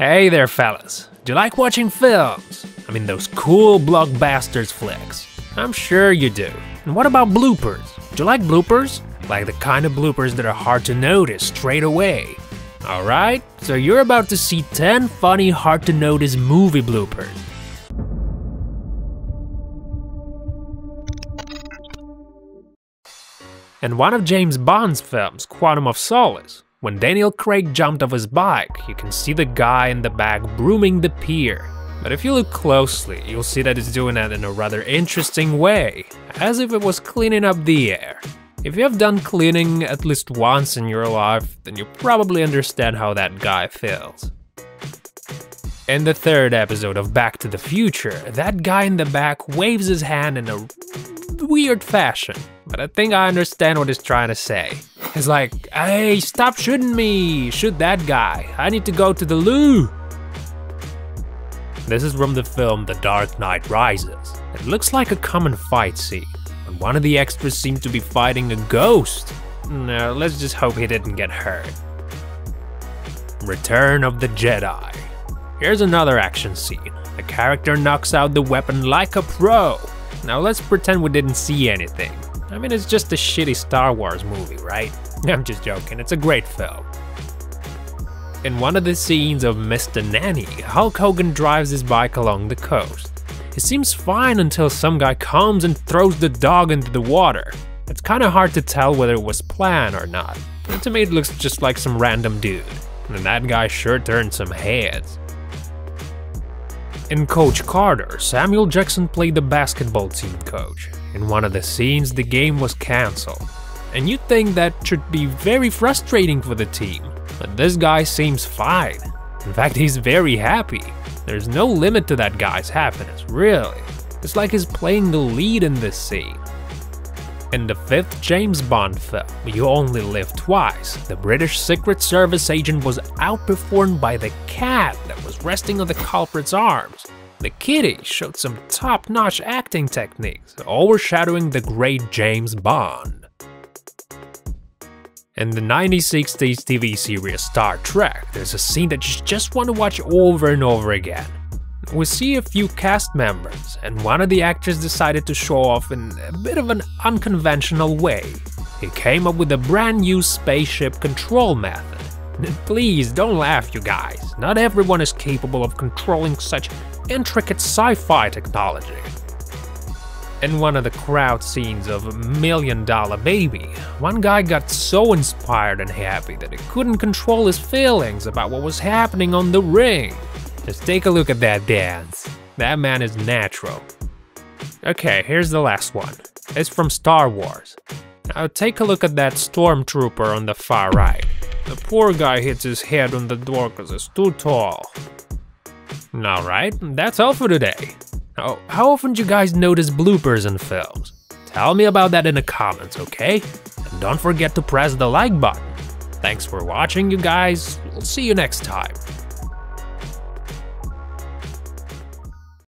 Hey there, fellas. Do you like watching films? I mean, those cool blockbusters flicks. I'm sure you do. And what about bloopers? Do you like bloopers? Like the kind of bloopers that are hard to notice straight away. Alright, so you're about to see 10 funny, hard to notice movie bloopers. In one of James Bond's films, Quantum of Solace, when Daniel Craig jumped off his bike, you can see the guy in the back brooming the pier. But if you look closely, you'll see that it's doing that in a rather interesting way, as if it was cleaning up the air. If you have done cleaning at least once in your life, then you probably understand how that guy feels. In the third episode of Back to the Future, that guy in the back waves his hand in a weird fashion, but I think I understand what he's trying to say. He's like, hey, stop shooting me, shoot that guy, I need to go to the loo. This is from the film The Dark Knight Rises. It looks like a common fight scene, but one of the extras seemed to be fighting a ghost. No, let's just hope he didn't get hurt. Return of the Jedi. Here's another action scene. The character knocks out the weapon like a pro. Now let's pretend we didn't see anything. I mean, it's just a shitty Star Wars movie, right? I'm just joking, it's a great film. In one of the scenes of Mr. Nanny, Hulk Hogan drives his bike along the coast. It seems fine until some guy comes and throws the dog into the water. It's kinda hard to tell whether it was planned or not. And to me it looks just like some random dude. And that guy sure turned some heads. In Coach Carter, Samuel Jackson played the basketball team coach. In one of the scenes, the game was cancelled. And you'd think that should be very frustrating for the team, but this guy seems fine. In fact, he's very happy. There's no limit to that guy's happiness, really. It's like he's playing the lead in this scene. In the fifth James Bond film, You Only Live Twice, the British Secret Service agent was outperformed by the cat that was resting on the culprit's arms. The kitty showed some top-notch acting techniques, overshadowing the great James Bond. In the 1960s TV series Star Trek, there's a scene that you just want to watch over and over again. We see a few cast members, and one of the actors decided to show off in a bit of an unconventional way. He came up with a brand new spaceship control method. Please don't laugh, you guys. Not everyone is capable of controlling such intricate sci fi technology. In one of the crowd scenes of Million Dollar Baby, one guy got so inspired and happy that he couldn't control his feelings about what was happening on the ring. Just take a look at that dance. That man is natural. Okay, here's the last one. It's from Star Wars. Now take a look at that stormtrooper on the far right. The poor guy hits his head on the door because it's too tall. Alright, that's all for today. Oh, how often do you guys notice bloopers in films? Tell me about that in the comments, okay? And don't forget to press the like button. Thanks for watching, you guys. We'll see you next time.